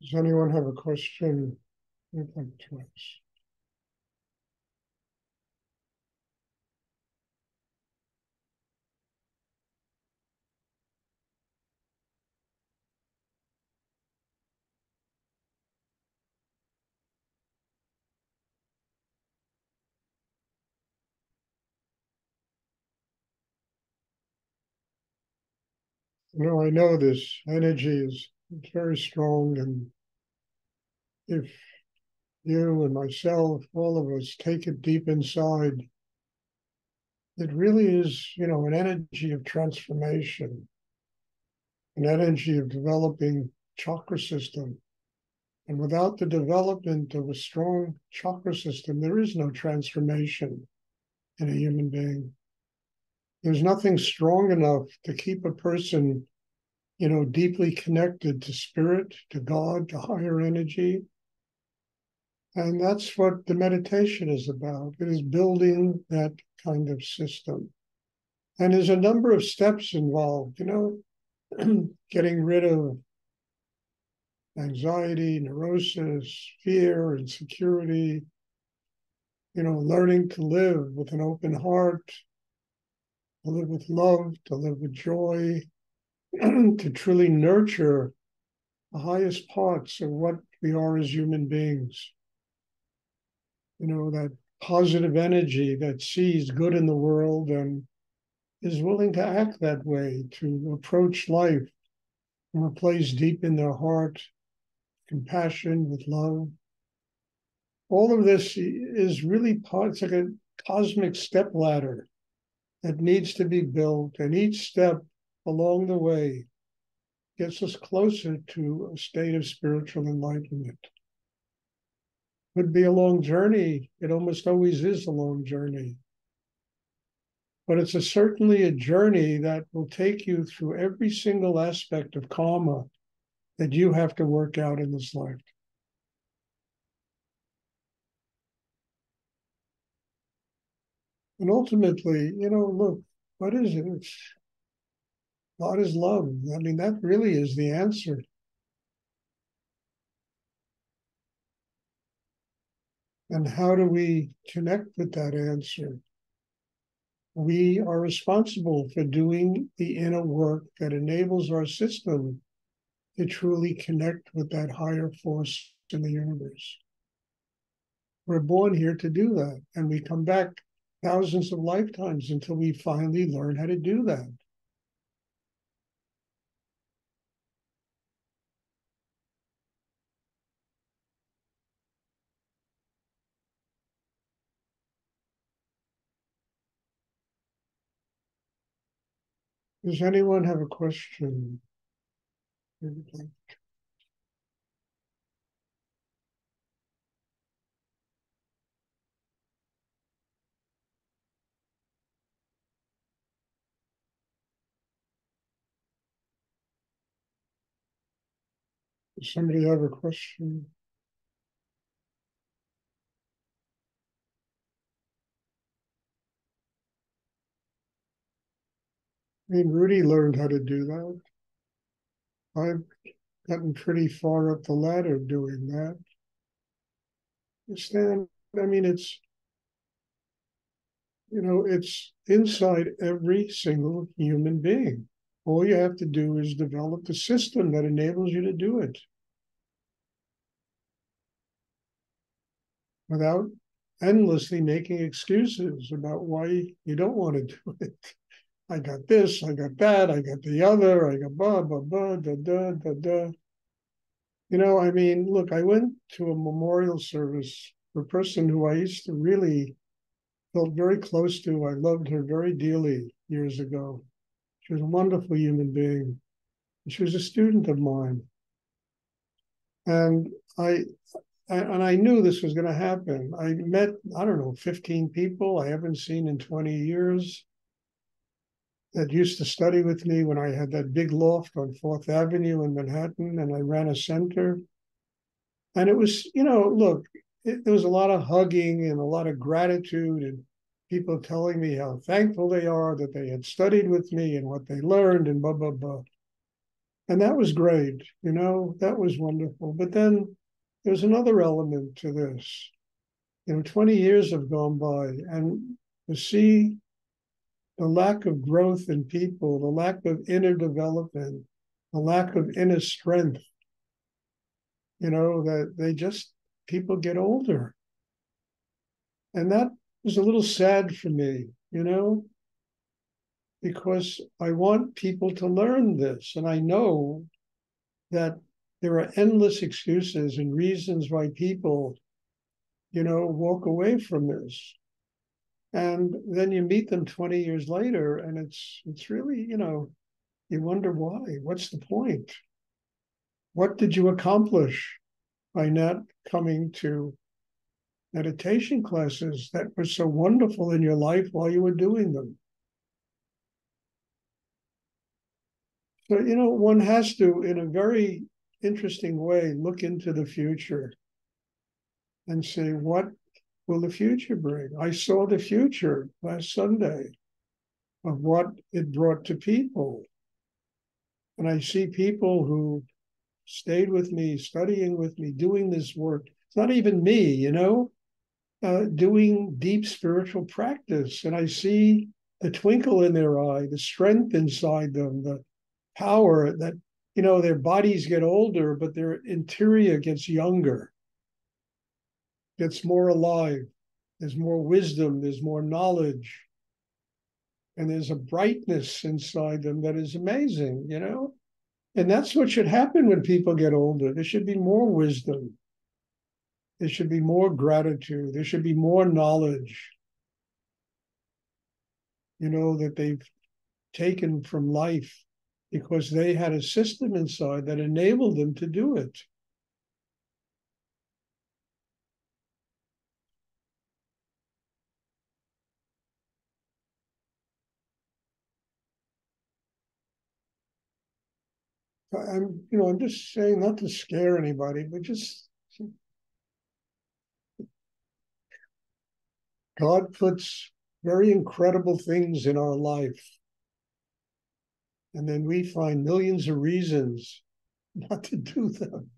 Does anyone have a question? they'd like to ask? You I know this energy is it's very strong, and if you and myself, all of us, take it deep inside, it really is, you know, an energy of transformation, an energy of developing chakra system. And without the development of a strong chakra system, there is no transformation in a human being. There's nothing strong enough to keep a person, you know, deeply connected to spirit, to God, to higher energy. And that's what the meditation is about. It is building that kind of system. And there's a number of steps involved, you know, getting rid of anxiety, neurosis, fear, insecurity, you know, learning to live with an open heart, to live with love, to live with joy, to truly nurture the highest parts of what we are as human beings. You know, that positive energy that sees good in the world and is willing to act that way, to approach life from a place deep in their heart, compassion with love. All of this is really part, it's like a cosmic step ladder that needs to be built, and each step along the way gets us closer to a state of spiritual enlightenment. Could be a long journey. It almost always is a long journey. But it's a, certainly a journey that will take you through every single aspect of karma that you have to work out in this life. And ultimately, you know, look, what is it? It's God is love. I mean, that really is the answer. And how do we connect with that answer? We are responsible for doing the inner work that enables our system to truly connect with that higher force in the universe. We're born here to do that, and we come back thousands of lifetimes until we finally learn how to do that. Does anyone have a question? Does somebody have a question? I mean, Rudi learned how to do that. I've gotten pretty far up the ladder doing that. Stan, I mean, it's, you know, it's inside every single human being. All you have to do is develop the system that enables you to do it without endlessly making excuses about why you don't want to do it. I got this, I got that, I got the other, I got blah, blah, blah, da, da, da, da. You know, I mean, look, I went to a memorial service for a person who I used to really felt very close to. I loved her very dearly years ago. She was a wonderful human being. She was a student of mine. And I, and I knew this was going to happen. I met, I don't know, 15 people I haven't seen in 20 years that used to study with me when I had that big loft on Fourth Avenue in Manhattan and I ran a center. And it was, you know, look, it, there was a lot of hugging and a lot of gratitude and people telling me how thankful they are that they had studied with me and what they learned and blah, blah, blah. And that was great, you know, that was wonderful. But then there's another element to this. You know, 20 years have gone by, and to see the lack of growth in people, the lack of inner development, the lack of inner strength, you know, that they just, people get older. And that was a little sad for me, you know, because I want people to learn this. And I know that there are endless excuses and reasons why people, you know, walk away from this. And then you meet them 20 years later, and it's it's really, you know, you wonder why. What's the point? What did you accomplish by not coming to meditation classes that were so wonderful in your life while you were doing them? So, you know, one has to, in a very interesting way, look into the future and say, what will the future bring? I saw the future last Sunday of what it brought to people. And I see people who stayed with me, studying with me, doing this work. It's not even me, you know, uh, doing deep spiritual practice. And I see the twinkle in their eye, the strength inside them, the power that you know their bodies get older but their interior gets younger gets more alive there's more wisdom there's more knowledge and there's a brightness inside them that is amazing you know? And that's what should happen when people get older. There should be more wisdom. There should be more gratitude. There should be more knowledge you know that they've taken from life because they had a system inside that enabled them to do it. I'm, you know, I'm just saying not to scare anybody, but just God puts very incredible things in our life and then we find millions of reasons not to do them.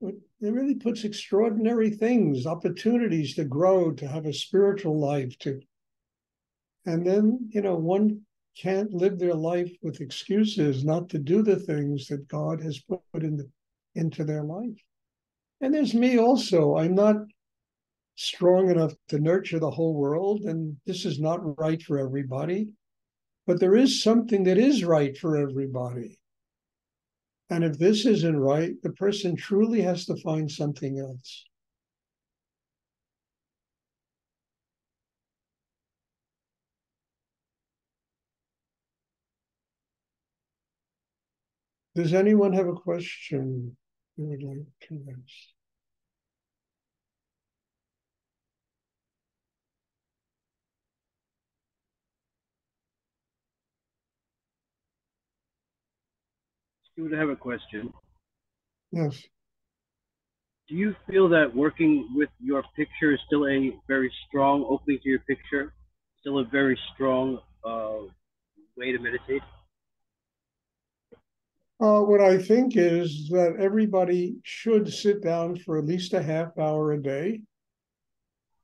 But it really puts extraordinary things, opportunities to grow, to have a spiritual life, to and then, you know, one can't live their life with excuses not to do the things that God has put in the, into their life. And there's me also. I'm not strong enough to nurture the whole world, and this is not right for everybody. But there is something that is right for everybody. And if this isn't right, the person truly has to find something else. Does anyone have a question you would like to ask? you would have a question. Yes. Do you feel that working with your picture is still a very strong opening to your picture? Still a very strong uh, way to meditate? Uh, what I think is that everybody should sit down for at least a half hour a day.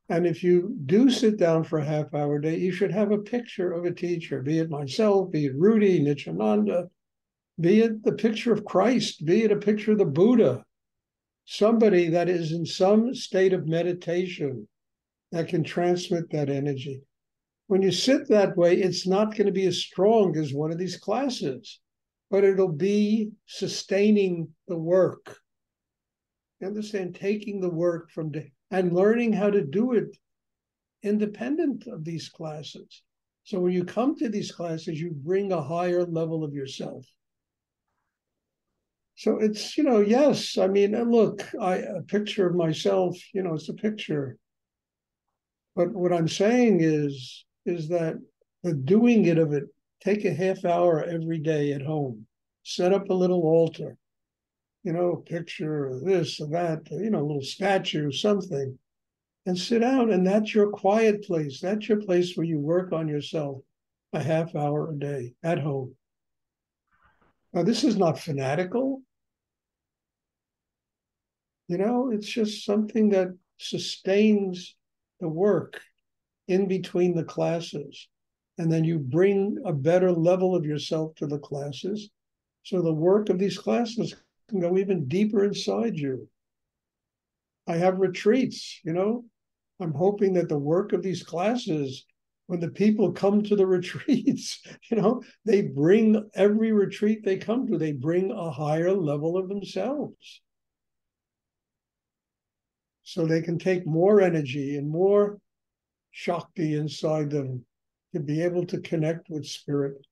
And if you do sit down for a half hour a day, you should have a picture of a teacher, be it myself, be it Rudi, Nityananda, be it the picture of Christ, be it a picture of the Buddha, somebody that is in some state of meditation that can transmit that energy. When you sit that way, it's not going to be as strong as one of these classes, but it'll be sustaining the work. You understand? Taking the work from and learning how to do it independent of these classes. So when you come to these classes, you bring a higher level of yourself. So it's, you know, yes, I mean, look, I, a picture of myself, you know, it's a picture. But what I'm saying is, is that the doing it of it, take a half hour every day at home, set up a little altar, you know, a picture of this or that, you know, a little statue, something, and sit down. And that's your quiet place. That's your place where you work on yourself a half hour a day at home. Now, this is not fanatical. You know, it's just something that sustains the work in between the classes. And then you bring a better level of yourself to the classes. So the work of these classes can go even deeper inside you. I have retreats, you know. I'm hoping that the work of these classes, when the people come to the retreats, you know, they bring every retreat they come to, they bring a higher level of themselves. So they can take more energy and more Shakti inside them to be able to connect with spirit.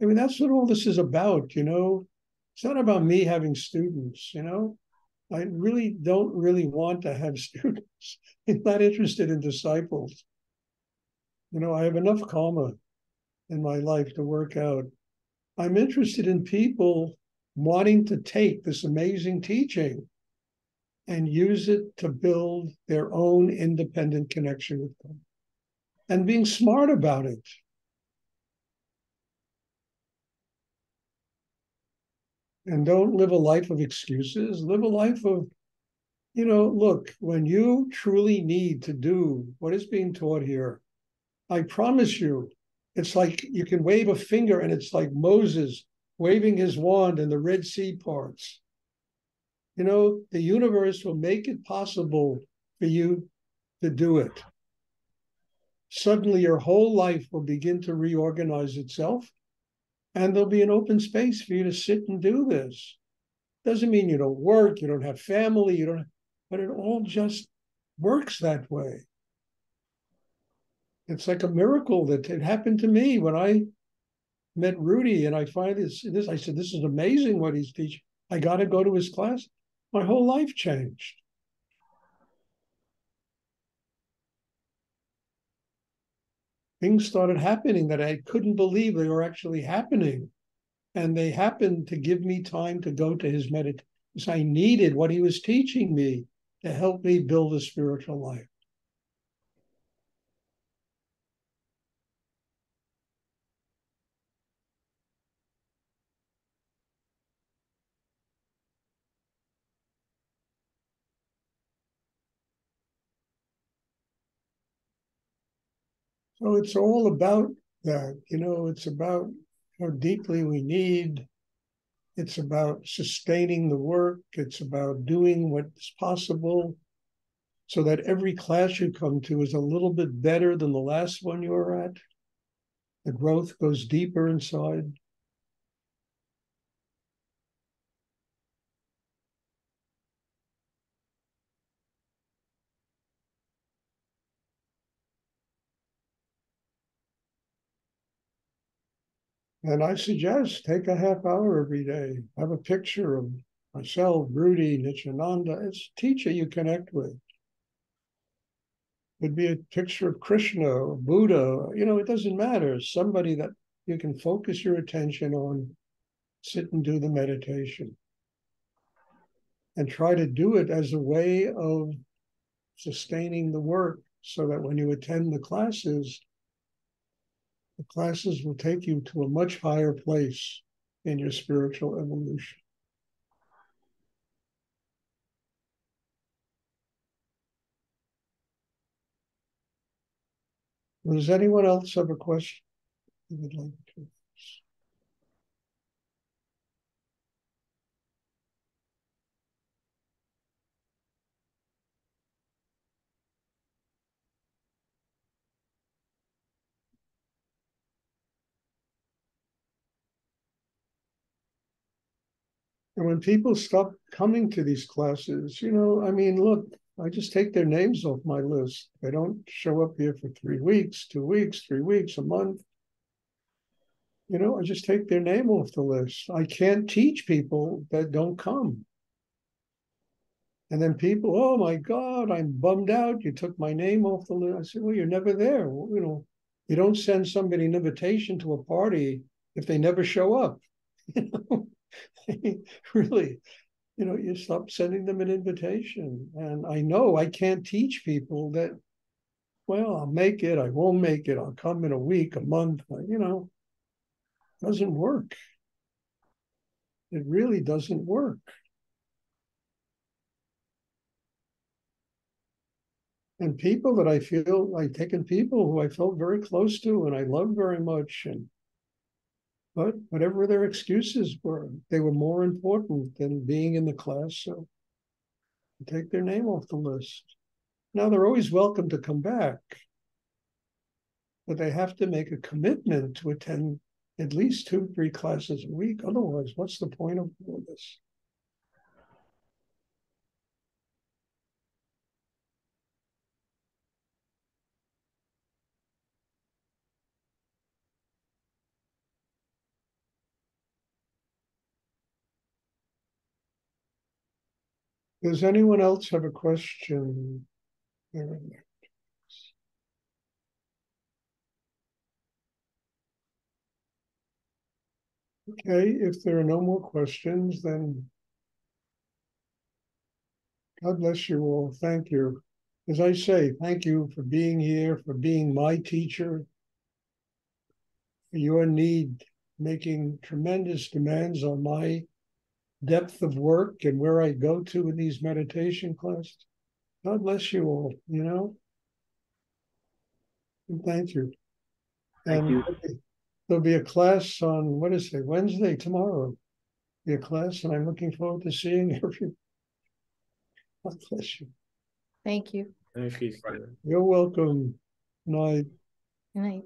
I mean, that's what all this is about, you know. It's not about me having students, you know. I really don't really want to have students. I'm not interested in disciples. You know, I have enough karma in my life to work out. I'm interested in people wanting to take this amazing teaching and use it to build their own independent connection with God and being smart about it. And don't live a life of excuses, live a life of, you know, look, when you truly need to do what is being taught here, I promise you, it's like you can wave a finger and it's like Moses waving his wand and the Red Sea parts. You know, the universe will make it possible for you to do it. Suddenly, your whole life will begin to reorganize itself, and there'll be an open space for you to sit and do this. Doesn't mean you don't work, you don't have family, you don't, but it all just works that way. It's like a miracle that it happened to me when I met Rudi, and I find this. This I said, "This is amazing what he's teaching." I got to go to his class my whole life changed. Things started happening that I couldn't believe they were actually happening. And they happened to give me time to go to his meditation. I needed what he was teaching me to help me build a spiritual life. So it's all about that. You know, it's about how deeply we need. It's about sustaining the work. It's about doing what's possible so that every class you come to is a little bit better than the last one you were at. The growth goes deeper inside. And I suggest take a half hour every day, have a picture of myself, Rudi, Nityananda. It's a teacher you connect with. It'd be a picture of Krishna or Buddha. You know, it doesn't matter. Somebody that you can focus your attention on, sit and do the meditation. And try to do it as a way of sustaining the work so that when you attend the classes, the classes will take you to a much higher place in your spiritual evolution. Does anyone else have a question And when people stop coming to these classes, you know, I mean, look, I just take their names off my list. They don't show up here for three weeks, two weeks, three weeks, a month. You know, I just take their name off the list. I can't teach people that don't come. And then people, oh my God, I'm bummed out. You took my name off the list. I said, well, you're never there. Well, you know, you don't send somebody an invitation to a party if they never show up. You know? really, you know, you stop sending them an invitation. And I know I can't teach people that, well, I'll make it, I won't make it, I'll come in a week, a month, uh, you know, doesn't work. it really doesn't work. And people that I feel like taking people who I felt very close to and I loved very much, and but whatever their excuses were, they were more important than being in the class. So take their name off the list. Now they're always welcome to come back, but they have to make a commitment to attend at least two, three classes a week. Otherwise, what's the point of all this? Does anyone else have a question? Okay, if there are no more questions, then God bless you all. Thank you. As I say, thank you for being here, for being my teacher, for your need, making tremendous demands on my depth of work and where I go to in these meditation classes. God bless you all, you know. And thank you. Thank and you. There'll be a class on what is it, Wednesday, tomorrow. Be a class, and I'm looking forward to seeing everyone. God bless you. Thank you. Thank you. You're welcome. Night. Good night.